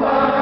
Yeah.